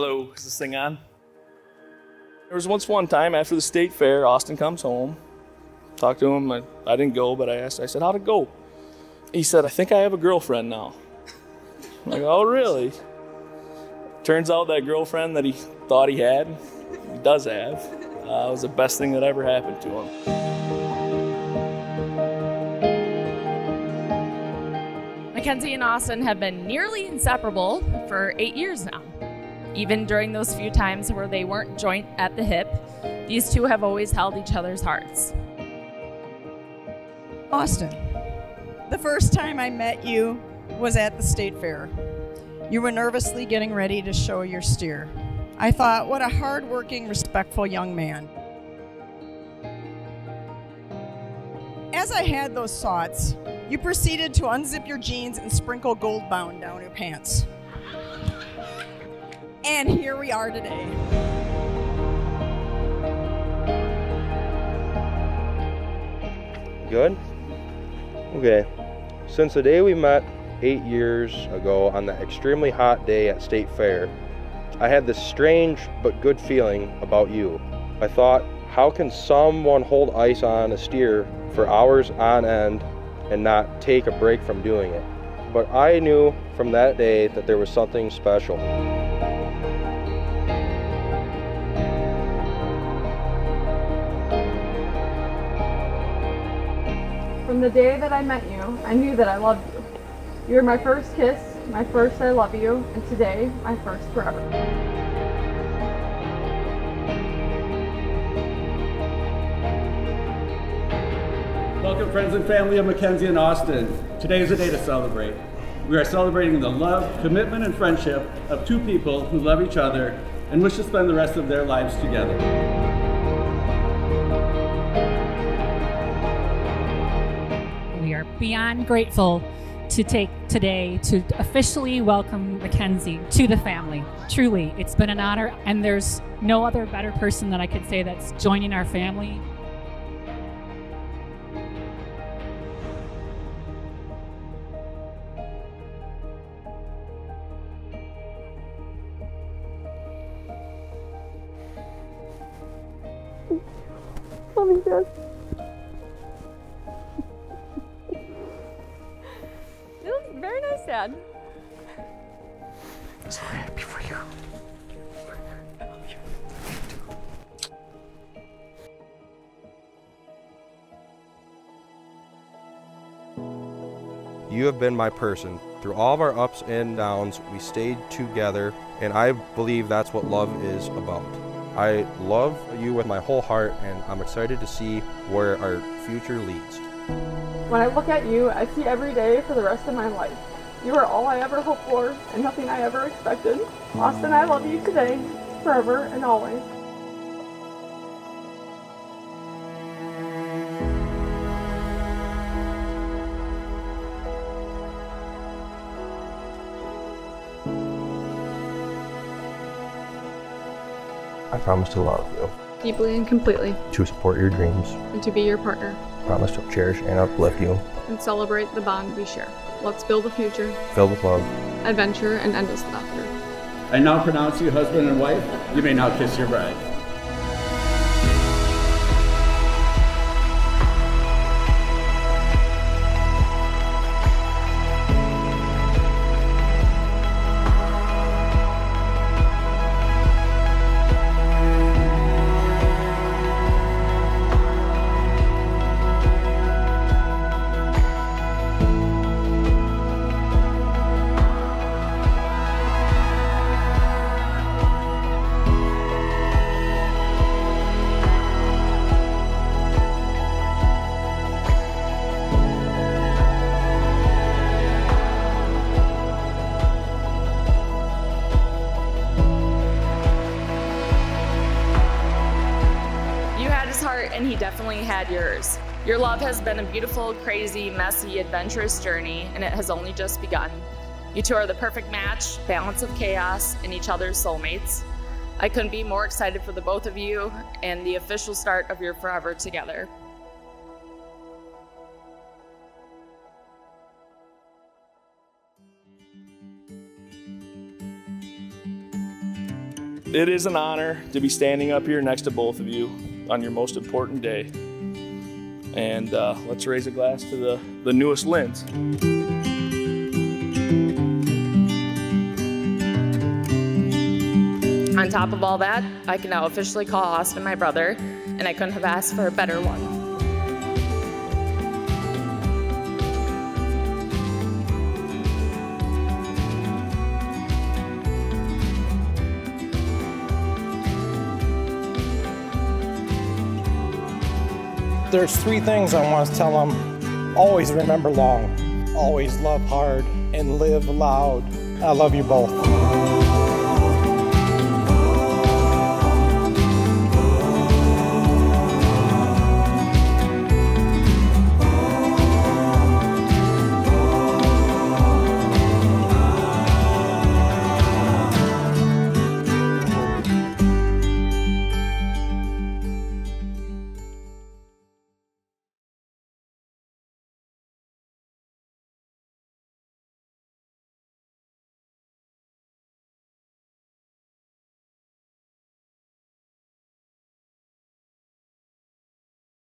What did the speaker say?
Hello, is this thing on? There was once one time after the state fair, Austin comes home. Talked to him. I, I didn't go, but I asked, I said, How'd it go? He said, I think I have a girlfriend now. I'm like, Oh, really? Turns out that girlfriend that he thought he had, he does have, uh, was the best thing that ever happened to him. Mackenzy and Austin have been nearly inseparable for eight years now. Even during those few times where they weren't joint at the hip, these two have always held each other's hearts. Austin, the first time I met you was at the state fair. You were nervously getting ready to show your steer. I thought, what a hardworking, respectful young man. As I had those thoughts, you proceeded to unzip your jeans and sprinkle Gold Bond down your pants. And here we are today. Good? Okay. Since the day we met eight years ago on that extremely hot day at State Fair, I had this strange but good feeling about you. I thought, how can someone hold ice on a steer for hours on end and not take a break from doing it? But I knew from that day that there was something special. From the day that I met you, I knew that I loved you. You were my first kiss, my first I love you, and today, my first forever. Welcome, friends and family of Mackenzy and Austin. Today is a day to celebrate. We are celebrating the love, commitment, and friendship of two people who love each other and wish to spend the rest of their lives together. Beyond grateful to take today to officially welcome Mackenzy to the family. Truly, it's been an honor, and there's no other better person that I could say that's joining our family. You, Dad. Very nice, Dad. So happy for you. You have been my person. Through all of our ups and downs, we stayed together, and I believe that's what love is about. I love you with my whole heart, and I'm excited to see where our future leads. When I look at you, I see every day for the rest of my life. You are all I ever hoped for and nothing I ever expected. Austin, I love you today, forever, and always. I promise to love you, Deeply and completely, to support your dreams, and to be your partner, promise to cherish and uplift you, and celebrate the bond we share. Let's build a future, filled with love. adventure, and endless laughter. I now pronounce you husband and wife. You may now kiss your bride. And he definitely had yours. Your love has been a beautiful, crazy, messy, adventurous journey, and it has only just begun. You two are the perfect match, balance of chaos, and each other's soulmates. I couldn't be more excited for the both of you and the official start of your forever together. It is an honor to be standing up here next to both of you on your most important day. And uh, let's raise a glass to the, the newest lens. On top of all that, I can now officially call Austin my brother, and I couldn't have asked for a better one. There's three things I want to tell them. Always remember long, always love hard, and live loud. I love you both.